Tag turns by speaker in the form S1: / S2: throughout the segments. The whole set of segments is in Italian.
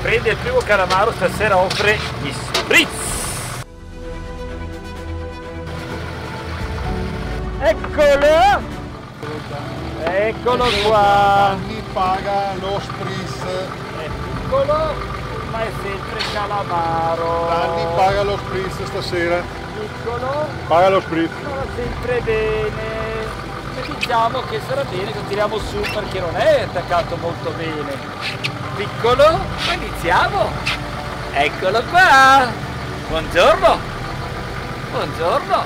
S1: prende il primo calamaro stasera offre gli spritz. Eccolo! Eccolo qua!
S2: Danni paga lo spritz.
S1: È piccolo, ma è sempre calamaro.
S2: Danni paga lo spritz stasera.
S1: Piccolo,
S2: Paga lo spritz.
S1: va sempre bene. Diciamo che sarà bene che lo tiriamo su perché non è attaccato molto bene. Piccolo, iniziamo. Eccolo qua. Buongiorno. Buongiorno.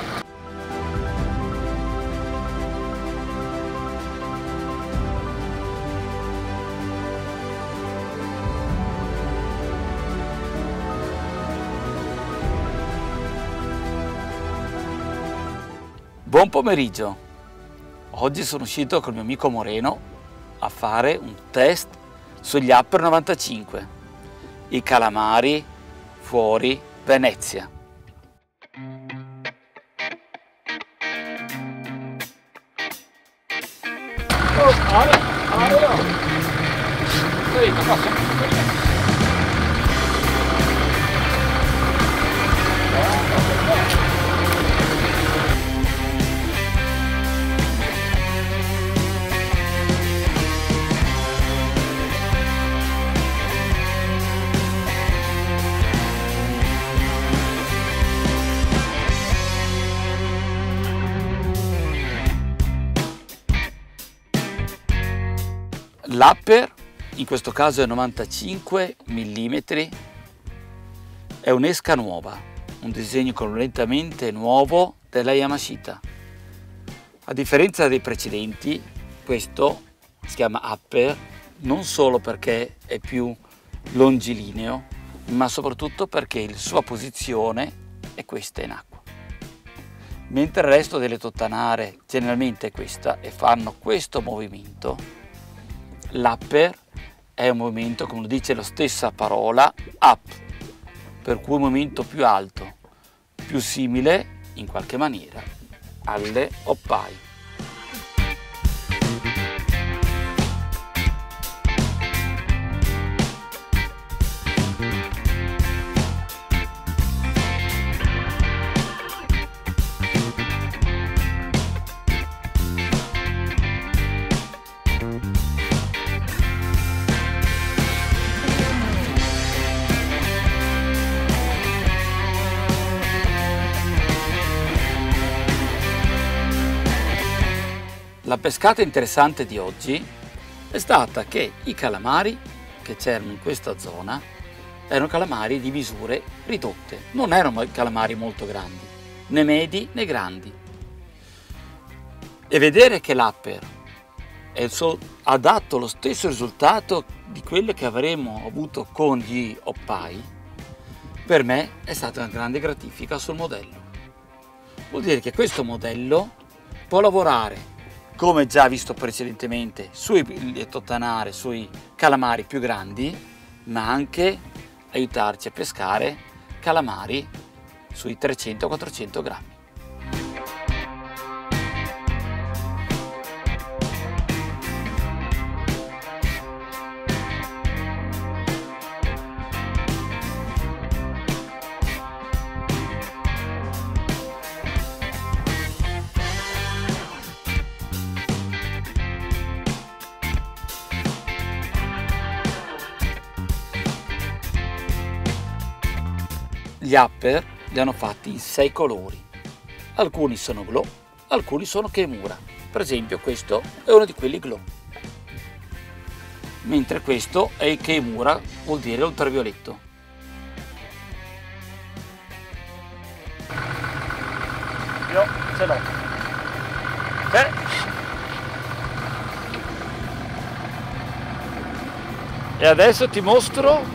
S1: Buon pomeriggio. Oggi sono uscito col mio amico Moreno a fare un test sugli Upper 95, i calamari fuori Venezia. Oh, ale, ale, Ehi, L'upper, in questo caso è 95 mm, è un'esca nuova, un disegno completamente nuovo della Yamashita. A differenza dei precedenti, questo si chiama upper non solo perché è più longilineo, ma soprattutto perché la sua posizione è questa in acqua. Mentre il resto delle tottanare generalmente è questa e fanno questo movimento, l'upper è un movimento, come dice la stessa parola, up, per cui un movimento più alto, più simile in qualche maniera alle oppai. La pescata interessante di oggi è stata che i calamari che c'erano in questa zona erano calamari di misure ridotte, non erano calamari molto grandi, né medi né grandi. E vedere che l'upper ha dato lo stesso risultato di quello che avremmo avuto con gli oppai, per me è stata una grande gratifica sul modello. Vuol dire che questo modello può lavorare come già visto precedentemente, sui tottanare, sui calamari più grandi, ma anche aiutarci a pescare calamari sui 300-400 grammi. Gli upper li hanno fatti in sei colori. Alcuni sono glow, alcuni sono Kemura. Per esempio questo è uno di quelli glow. Mentre questo è il Kemura, vuol dire ultravioletto. Io ce l'ho. C'è. E adesso ti mostro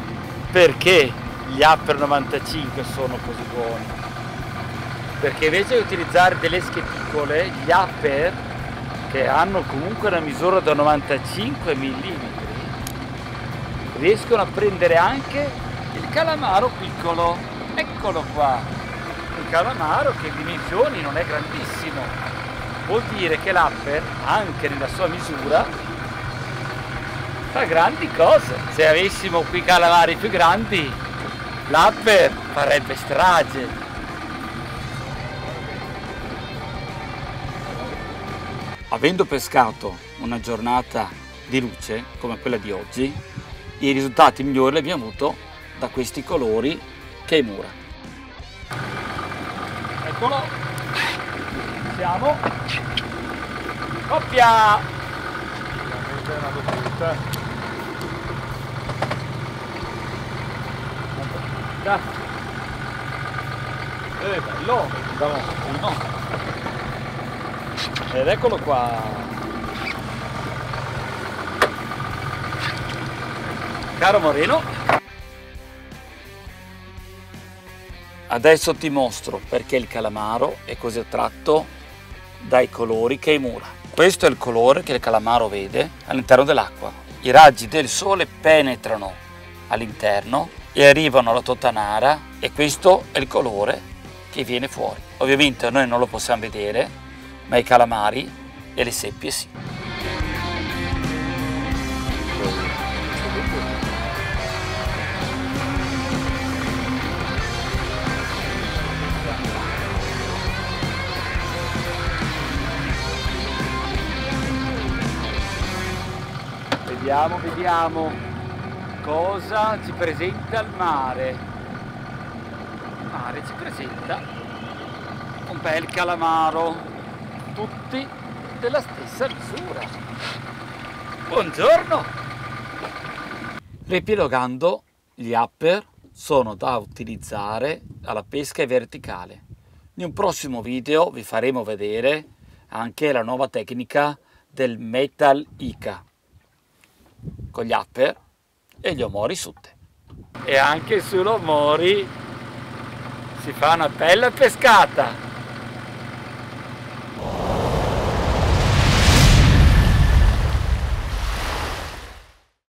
S1: perché gli upper 95 sono così buoni. Perché invece di utilizzare delle esche piccole gli upper che hanno comunque una misura da 95 mm riescono a prendere anche il calamaro piccolo. Eccolo qua. Un calamaro che in dimensioni non è grandissimo. Vuol dire che l'upper anche nella sua misura fa grandi cose. Se avessimo qui calamari più grandi, l'Apper farebbe strage. Avendo pescato una giornata di luce come quella di oggi, i risultati migliori li abbiamo avuto da questi colori che mura. Eccolo, siamo. Coppia! Da. È bello, andiamo uno. Ed eccolo qua. Caro Moreno. Adesso ti mostro perché il calamaro è così attratto dai colori che emula. Questo è il colore che il calamaro vede all'interno dell'acqua. I raggi del sole penetrano all'interno e arrivano alla totanara e questo è il colore che viene fuori. Ovviamente noi non lo possiamo vedere, ma i calamari e le seppie sì. Vediamo, vediamo cosa ci presenta il mare. Il mare ci presenta un bel calamaro, tutti della stessa misura. Buongiorno! Riepilogando, gli upper sono da utilizzare alla pesca verticale. In un prossimo video vi faremo vedere anche la nuova tecnica del Metal Ica con gli upper e gli omori sutte. E anche sull'omori si fa una bella pescata.